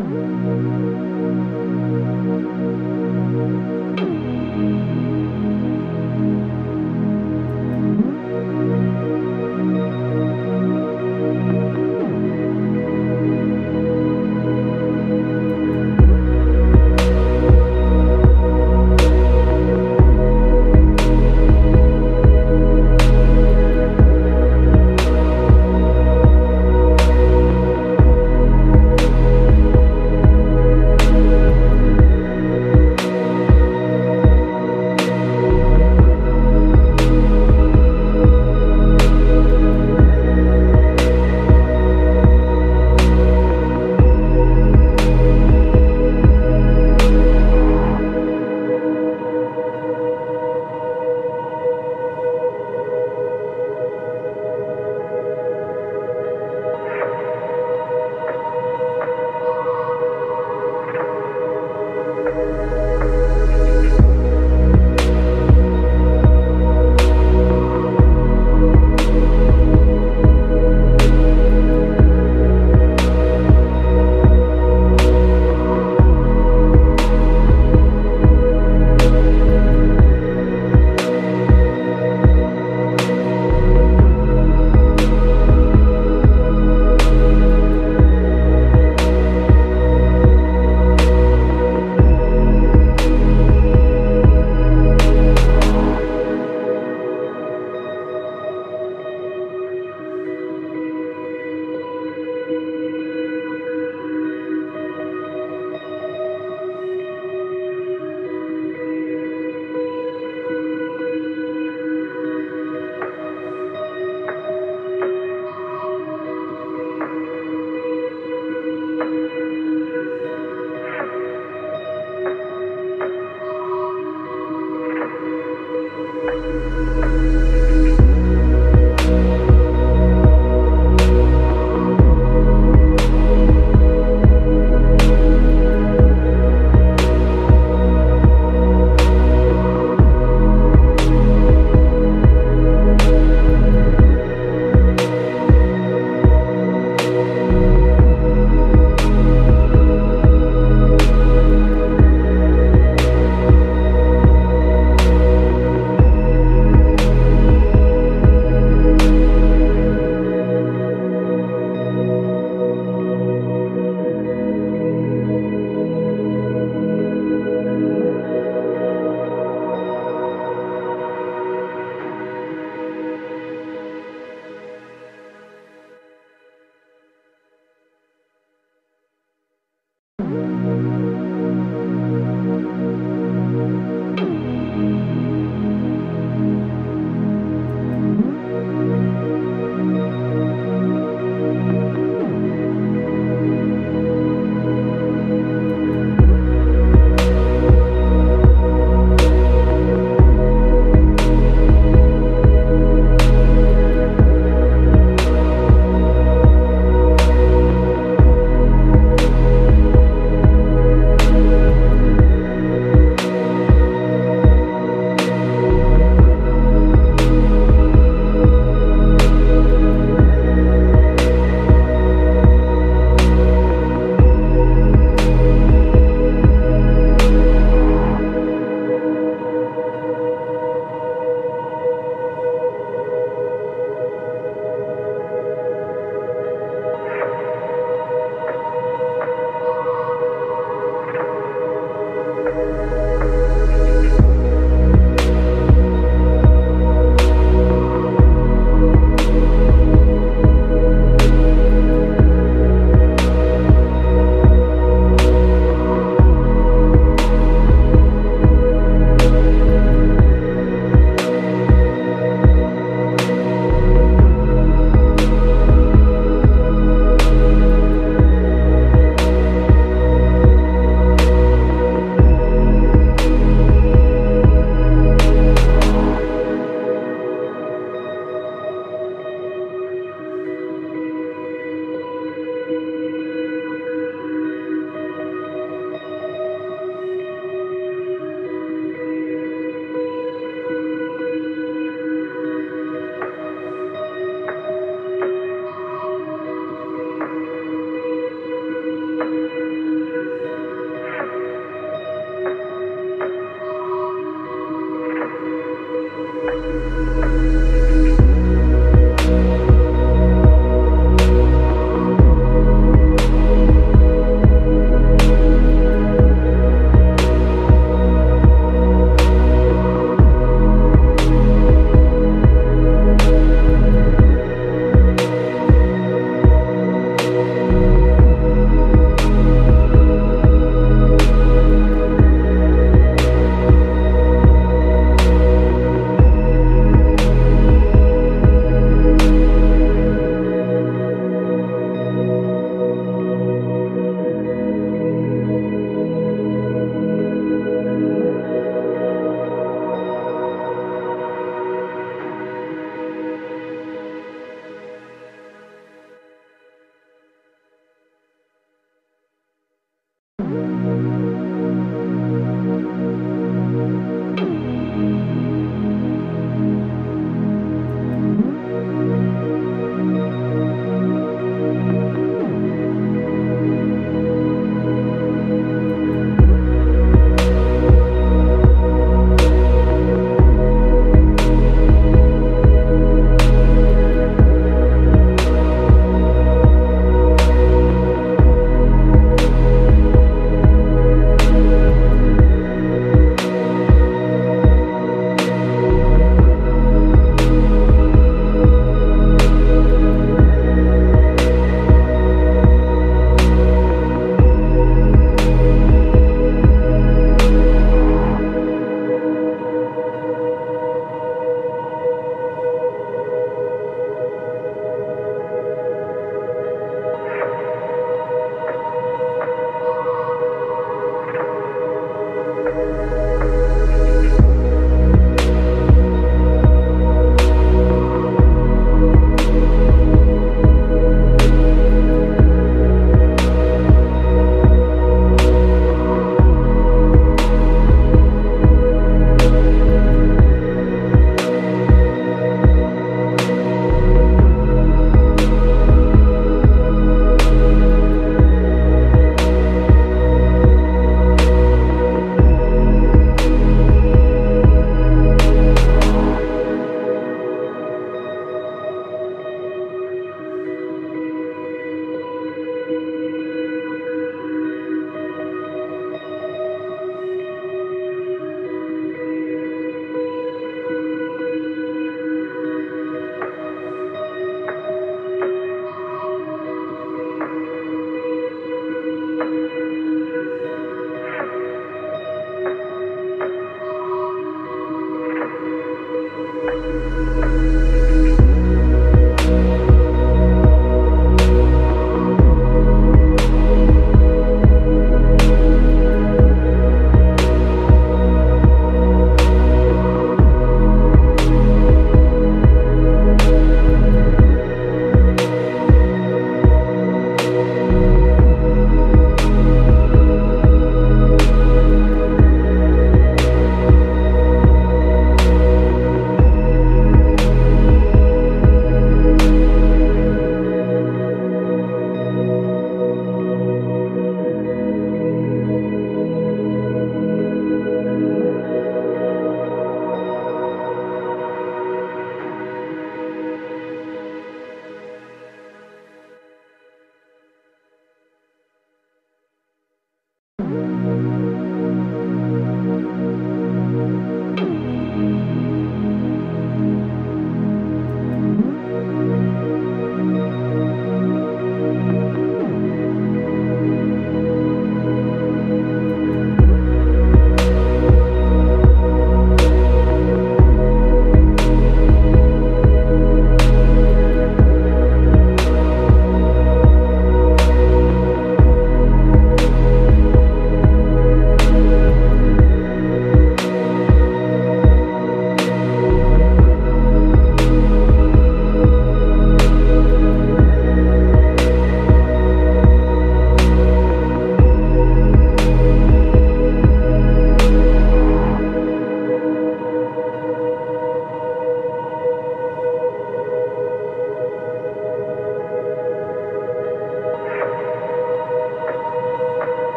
Música